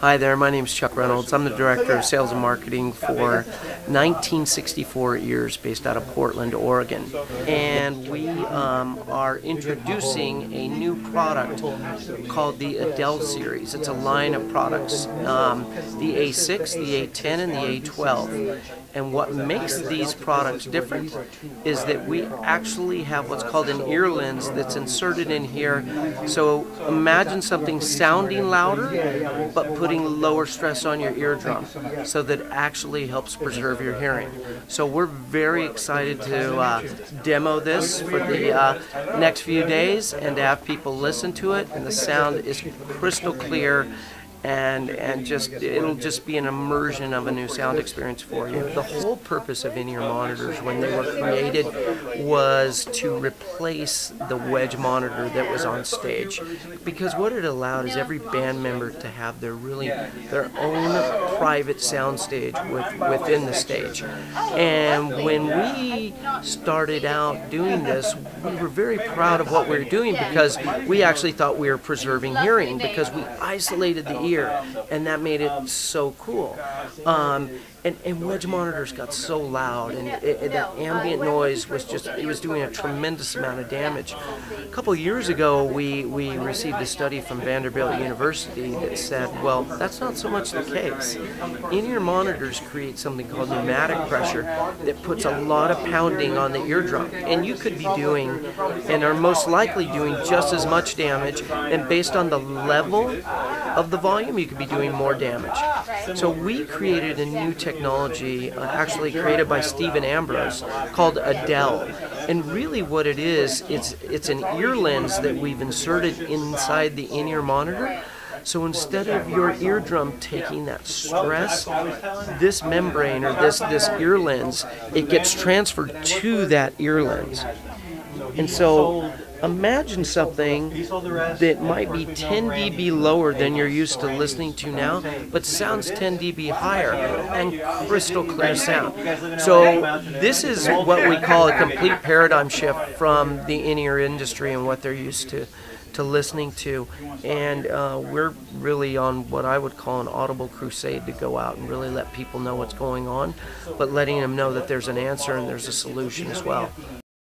Hi there, my name is Chuck Reynolds. I'm the Director of Sales and Marketing for 1964 Ears based out of Portland, Oregon. And we um, are introducing a new product called the Adel series. It's a line of products, um, the A6, the A10, and the A12. And what makes these products different is that we actually have what's called an ear lens that's inserted in here. So imagine something sounding louder, but putting lower stress on your eardrum so that actually helps preserve your hearing. So we're very excited to uh, demo this for the uh, next few days and to have people listen to it. And the sound is crystal clear and and just it'll just be an immersion of a new sound experience for you. The whole purpose of in-ear monitors when they were created was to replace the wedge monitor that was on stage because what it allowed is every band member to have their really their own private sound stage with, within the stage. And when we started out doing this, we were very proud of what we were doing because we actually thought we were preserving hearing because we isolated the ear and that made it so cool. Um, and, and wedge monitors got so loud, and it, it, that ambient noise was just, it was doing a tremendous amount of damage. A couple years ago, we, we received a study from Vanderbilt University that said, well, that's not so much the case. In-ear monitors create something called pneumatic pressure that puts a lot of pounding on the eardrum. And you could be doing, and are most likely doing just as much damage, and based on the level of the volume, you could be doing more damage. So we created a new technology, uh, actually created by Stephen Ambrose, called Adel. And really what it is, it's, it's an ear lens that we've inserted inside the in-ear monitor. So instead of your eardrum taking that stress, this membrane or this, this ear lens, it gets transferred to that ear lens. And so imagine something that might be 10 dB lower than you're used to listening to now, but sounds 10 dB higher and crystal clear sound. So this is what we call a complete paradigm shift from the in-ear industry and what they're used to to listening to and uh, we're really on what I would call an audible crusade to go out and really let people know what's going on but letting them know that there's an answer and there's a solution as well.